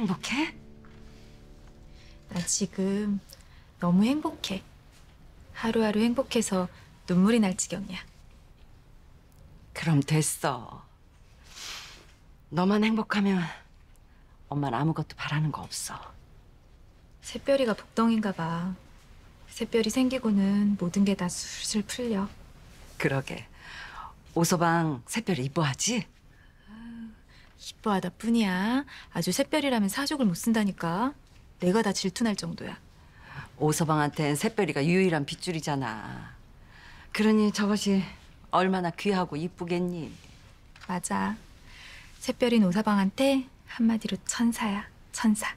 행복해? 나 지금 너무 행복해. 하루하루 행복해서 눈물이 날 지경이야. 그럼 됐어. 너만 행복하면 엄마는 아무것도 바라는 거 없어. 새별이가 복덩인가 봐. 새별이 생기고는 모든 게 다 술술 풀려. 그러게. 오서방 새별이 이뻐하지? 이뻐하다 뿐이야. 아주 새별이라면 사족을 못 쓴다니까. 내가 다 질투날 정도야. 오서방한텐 새별이가 유일한 빗줄이잖아. 그러니 저것이 얼마나 귀하고 이쁘겠니? 맞아. 새별인 오사방한테 한마디로 천사야. 천사.